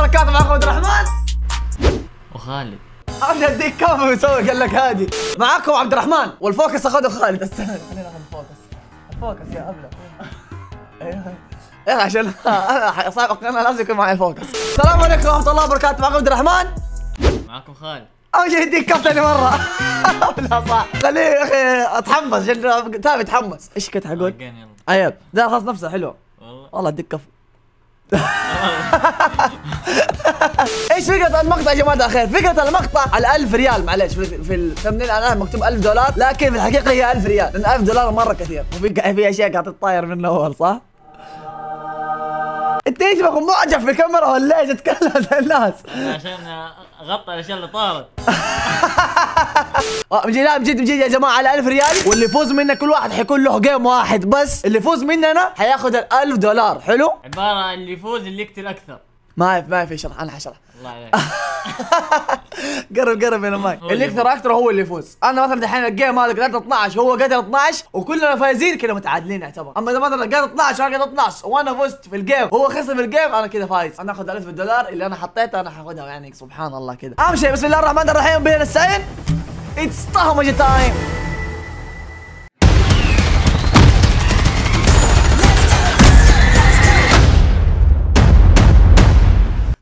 وبركاته معكم عبد الرحمن؟ وخالد. ابدا اديك كم ويسوي قال لك هادي. معاكم عبد الرحمن؟ وال focus أخذه خالد. استنى خلينا ناخذ ال focus. ال focus يا أبلة. إيه عشان أنا صعب أنا لازم يكون معي ال focus. السلام عليكم ورحمة الله وبركاته. معكم عبد الرحمن؟ معاكم خالد. اول شيء يديك كف ثاني مرة. لا صح. خليه يا أخي؟ أتحمس عشان تابع يتحمس إيش كنت حقول؟ أيوه ده خلاص نفسه حلو. والله. والله أديك كف. إيش فكرة المقطع يا جماعة الخير؟ فكرة المقطع على 1000 ريال معلش في, ال thumbnail أنا مكتوب 1000 دولار لكن في الحقيقة هي 1000 ريال لأن 1000 دولار مرة كثير وفي في أشياء قاعدة تطاير من اول صح؟ أنت إيش بكون معجب في الكاميرا ولا إيش تتكلم الناس؟ عشان أغطي الأشياء اللي طارت من جد لا من جد من جد يا جماعة على 1000 ريال. واللي يفوز منا كل واحد حيكون له game واحد بس. اللي يفوز مننا حياخذ ال 1000 دولار. حلو؟ عبارة اللي يفوز اللي يقتل أكثر. ما في ما في شرح أنا حشرح. الله عليك. قرب قرب المايك. هو اللي يقتل أكثر هو اللي يفوز. أنا مثلا دحين ال game هذا قتلت 12 هو قتل 12 وكلنا فايزين كذا متعادلين يعتبر. أما إذا مثلا قتل 12 وأنا قتل 12 وأنا فزت في ال game هو خسر في ال game أنا كذا فايز. أنا آخذ 1000 دولار اللي أنا حطيتها أنا حاخذها يعني سبحان الله كذا أهم شيء بسم الله الرحمن الرحيم بين السعين It's time!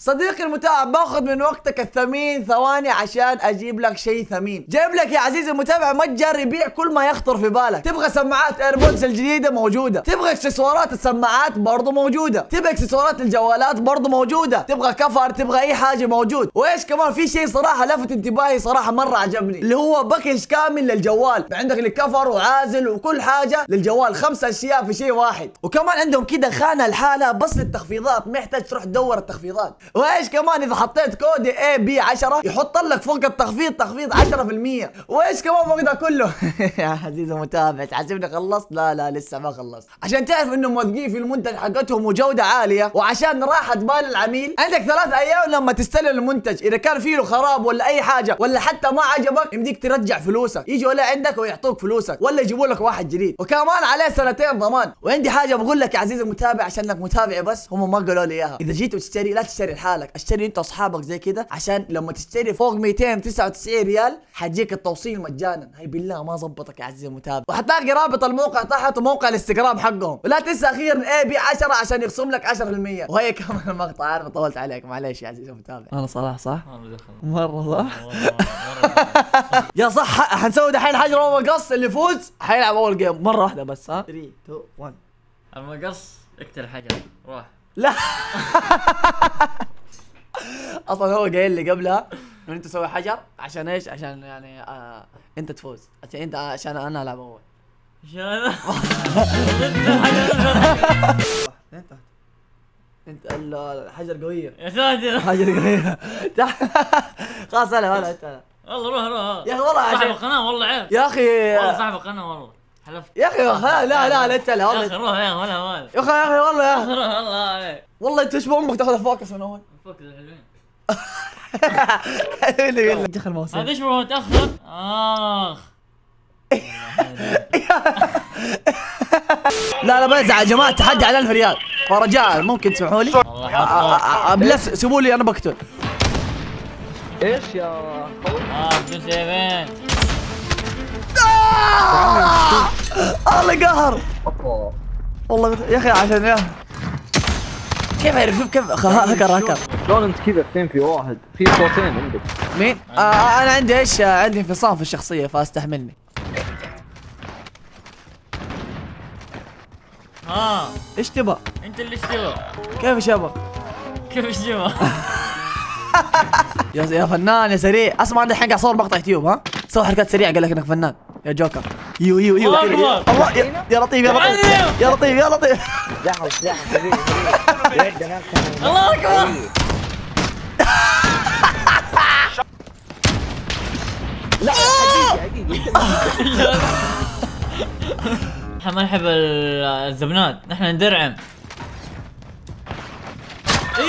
صديقي المتابع باخذ من وقتك الثمين ثواني عشان أجيب لك شيء ثمين. جايب لك يا عزيزي المتابع متجر يبيع كل ما يخطر في بالك. تبغى سماعات AirPods الجديدة موجودة. تبغى إكسسوارات السماعات برضو موجودة. تبغى إكسسوارات الجوالات برضو موجودة. تبغى cover تبغى أي حاجة موجود. وإيش كمان في شيء صراحة لفت انتباهي صراحة مرة عجبني. اللي هو package كامل للجوال. عندك ال cover وعازل وكل حاجة للجوال. خمس أشياء في شيء واحد. وكمان عندهم كده خانة الحالة بس للتخفيضات. ما يحتاج تروح تدور التخفيضات. وإيش كمان إذا حطيت code AB 10 يحط لك فوق التخفيض تخفيض 10% وإيش كمان فوق ده كله؟ يا عزيزي المتابع تحسبني خلصت؟ لا لا لسه ما خلصت. عشان تعرف انهم موثقين في المنتج حقتهم وجودة عالية وعشان راحه بال العميل عندك ثلاث أيام لما تستلم المنتج. إذا كان فيه خراب ولا أي حاجة ولا حتى ما عجبك يمديك ترجع فلوسك. يجوا ولا عندك ويعطوك فلوسك ولا يجيبوا لك واحد جديد. وكمان عليه سنتين ضمان. وعندي حاجة بقول لك يا عزيزي المتابع عشانك متابع بس هم ما قالوا لي إياها. إذا جيت وتشتري لا تشتري لحالك أشتري أنت وأصحابك زي كده؟ عشان لما تشتري فوق 299 ريال حيجيك التوصيل مجانا. هاي بالله ما زبطك يا عزيزي المتابع. وحتلاقي رابط الموقع تحت وموقع الانستغرام حقهم. ولا تنسى أخيرا اي بي 10 عشان يخصم لك 10% وهي كمان المقطع عارف طولت عليك. معلش يا عزيزي المتابع. أنا صلاح صح؟ مرة صح؟ يا صح حنسوي دحين حجر ومقص اللي يفوز؟ حيلعب أول جيم مرة واحدة بس ها؟ 3 2 1 المقص اقتل حجر. روح. لا. أصلا هو قايل لي قبلها إنه أنت تسوي حجر عشان إيش؟ عشان يعني آه أنت تفوز. عشان أنت عشان أنا ألعب أول. عشان انت أنت ال- الحجر قوية. يا ساتر حجر قوية. خلاص أنا أنا أنت. والله روح روح. يا أخي والله صاحب القناة والله عيب. يا أخي والله صاحب القناة والله. حلفت. يا أخي لا لا لا انت لا يا أخي والله روح يا أخي ولا مال. يا أخي يا أخي والله يا أخي. روح والله عليك والله انت تشبه أمك تاخذ الفوكس من اول فك الحلوين. لك دخل موسم هذا إيش هو متاخر آخ. لا لا بزعل يا جماعة. تحدي على 1000 ريال. فرجاء ممكن تسمحوا لي؟ والله بلس سيبوا لي أنا بقتل. إيش يا آه بدون سيفين! الله قهر خوي والله يا أخي عشان يا. كيف عرف شوف كيف هكر هكر شلون أنت كذا اثنين في واحد؟ في صوتين عندك. مين؟ آه آه، أنا عندي إيش؟ آه، عندي انفصام في الشخصية فاستحملني. آه إيش تبى؟ أنت اللي اشتبه كيف شبك؟ كيف اشتبه يا يا فنان يا سريع. أسمع عندي الحين قاعد أصور مقطع يوتيوب ها؟ سوي حركات سريعة قال لك إنك فنان. يا جوكر. يو يو يو. الله يا- لطيف يا لطيف يا لطيف. يا لطيف يا جماعة الله أكبر. لا حقيقي حقيقي. إحنا ما نحب ال- الزبنات. نحن ندرعم.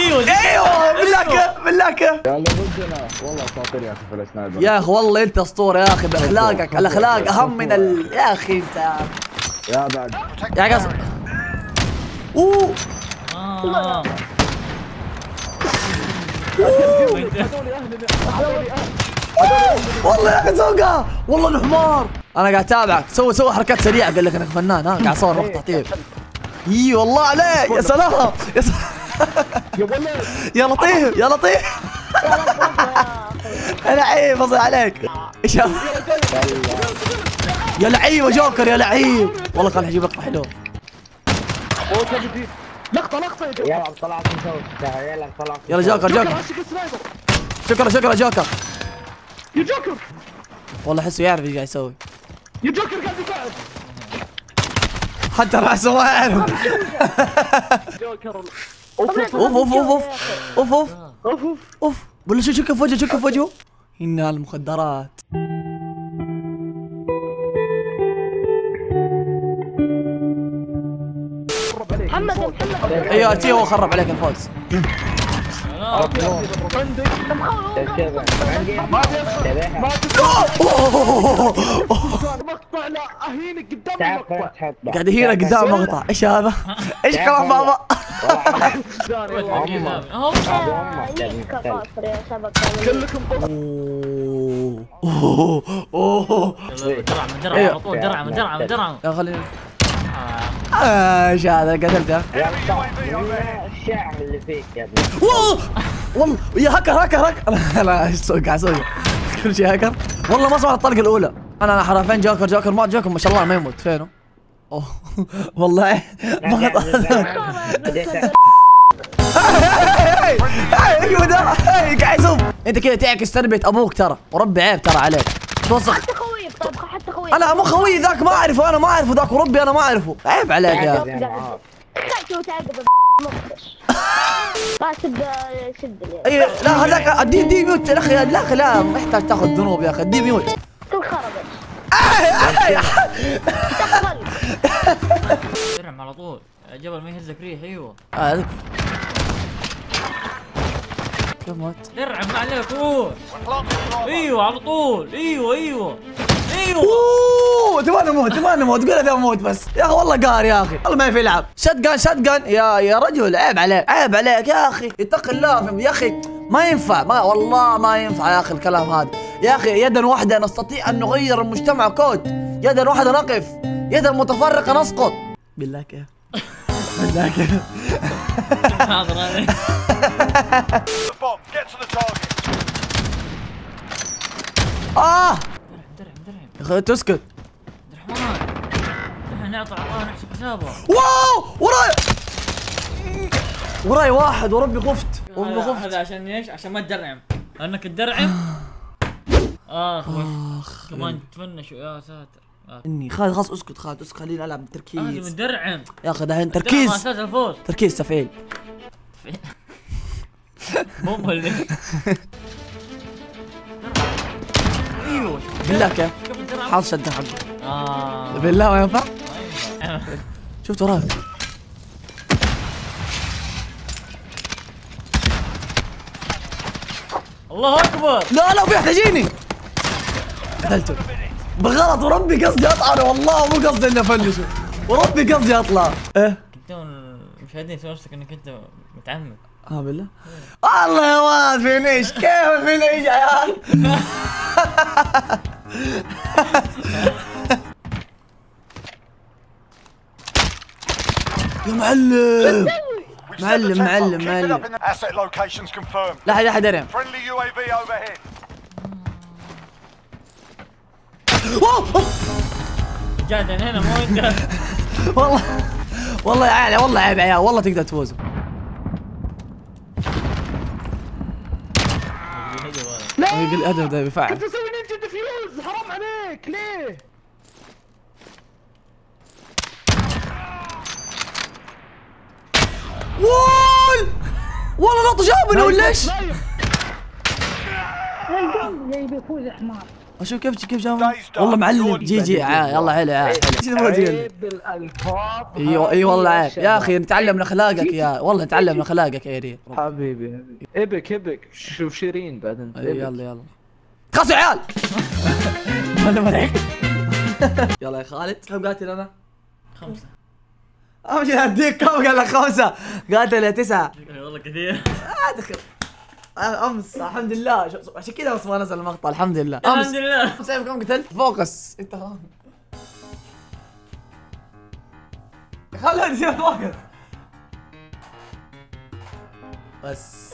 إيوه إيوه. بالله كيف بالله كيف يا ضدنا والله اساطير يا أخي في السنايبر يا أخي والله أنت أسطورة يا أخي بأخلاقك الأخلاق أهم من ال... يا أخي أنت. يا بعد. يا قص أوه. والله يا أخي سوقها والله إنه حمار. أنا قاعد أتابعك. سوي سوي حركات سريعة. قال لك انك فنان. ها قاعد أصور مقطع تحتيك إي والله عليك. يا سلام. يا سلام. يا ولد يا لطيف يا لطيف. يا لعيب اصي عليك. إيش؟ ها؟ يا لعيب جوكر يا لعيب. والله خل أجيب لقطه حلوة لقطة لقطة يا جوكر. يلا طلعت يلا طلعت يلا جوكر جوكر. شكرا شكرا جوكر. يا جوكر. والله أحسه يعرف إيش قاعد يسوي. يا جوكر قاعد يقعد حتى راسه ما يعرف جوكر. أوف أوف أوف أوف أوف أوف. أوف ولا شو شوف وجهه شوف كيف وجهه انها المخدرات. محمد محمد. أيوه تيو خرب عليك الفوز. قاعد اهينك قدام المقطع قاعد اهينك قدام مقطع. إيش هذا؟ إيش كلام بابا؟ كلكم اوه اوه اوه درع من درع أيوه. على طول درع من درع من درع يا خليني آه، إيش هذا قتلته الشعر اللي فيك يا ابني والله يا هكر هكر هكر لا قاعد أسوي كل شيء هكر والله ما سمعت الطلقه الاولى أنا أنا حرا فين جوكر جوكر ما جوكر ما شاء الله ما يموت فينه اوه والله ما أيوه ده قاعد انت كذا تعكس تربيه أبوك ترى وربي عيب ترى عليك توسخ حتى خويك طيب حتى خويك أنا مو خوي ذاك ما اعرفه أنا ما اعرفه ذاك وربي أنا ما اعرفه عيب عليك يا ما اي لا هذاك ادي دي ميوت يا أخي أخي لا ما يحتاج تاخذ ذنوب يا أخي دي ميوت كل خربت درع على طول. جبل ما يهزك ريح أيوه. آه. كيف مات؟ درع ما عليك روح أيوه على طول. أيوه أيوه. أيوه. أوه تبغى أموت تبغى أموت قول أبي أموت بس. يا أخي والله قار يا أخي. والله ما في لعب. شت جان يا يا رجل عيب عليك عيب عليك يا أخي. اتق الله. يا أخي ما ينفع. ما والله ما ينفع يا أخي الكلام هذا. يا أخي يدا واحدة نستطيع أن نغير المجتمع كود. يدا واحدة نقف. يد المتفرق نسقط. بالله كده. بالله كده. آه! درهم درهم درهم تسكت. درحمان نعطي نحسب حسابه واو! وراي! وراي واحد وربي خفت. وربي خفت. هذا عشان إيش؟ عشان ما تدرعم. لأنك تدرعم. آه، اخ آخ. كمان تفنشوا. يا ساتر. آه. إني خالد خلاص أسكت خالد أسكت خليني ألعب لازم بتركيز تدرعم يا أخي دحين تركيز. تركيز أساس الفوز. تركيز تفعيل. مو اللي أيوه بالله كيف؟ حاط شد حقه آه. بالله ما ينفع. شفت وراي. الله أكبر. لا لا بيحتاجيني قتلته. بالغلط وربي قصدي اطعنه والله مو قصدي إني افنشه وربي قصدي أطلع. إيه؟ انت المشاهدين يسوون نفسك إنك أنت متعمد. آه بالله. الله يا واد فينيش؟ كيف فينيش يا عيال؟ يا معلم. معلم،. معلم، معلم. لا حد لا حد يرم جاد هنا مو انت والله والله والله عيب يا عيال والله تقدر تفوز يقول آدم ده بيفعل تسوي نينجا ديفيوز حرام عليك ليه؟ وول والله لقطه جابني ولا إيش؟ يا حمار أشوف كيف كيف جاب والله معلم جي جي عا- يلا حلو تقول؟ عيب أيوه اي والله عيب. يا أخي نتعلم من أخلاقك يا والله نتعلم من أخلاقك يا ريال حبيبي إبك إبك. شوف شيرين بعد انت أي إبك. يلا يلا. خلاص يا عيال يلا يا خالد. كم قاتل أنا؟ خمسة. امشي اديك كم قال لك خمسة؟ قاتل يا تسعة. والله كثير. آه، دخل. أمس الحمد لله. عشان كذا بس ما نزل المقطع الحمد لله. الحمد امس لله. سيف كم قتلت؟ فوكس. إنت خلاص. خلها تصير فوكس. بس.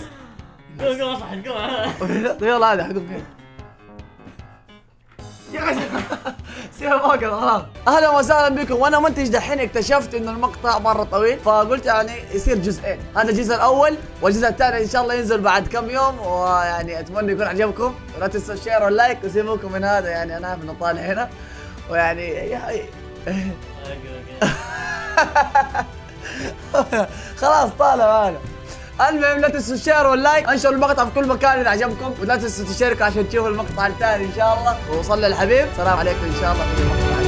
أصحى قوم طيب يلا هذا حقوق. يا أخي سيبها فوق خلاص أهلا وسهلا بكم. وأنا منتج دحين اكتشفت انه المقطع مرة طويل فقلت يعني يصير جزئين. هذا الجزء الأول والجزء الثاني إن شاء الله ينزل بعد كم يوم ويعني أتمنى يكون عجبكم. ولا تنسوا ال share وال like وسيبوكم من هذا يعني أنا عارف انه طالع هنا. ويعني يا- خلاص طالع معنا. المهم لا تنسوا الشير واللايك انشروا المقطع في كل مكان إذا عجبكم ولا تنسوا تشتركوا عشان تشوفوا المقطع الثاني إن شاء الله. وصلوا الحبيب السلام عليكم إن شاء الله في المقطع.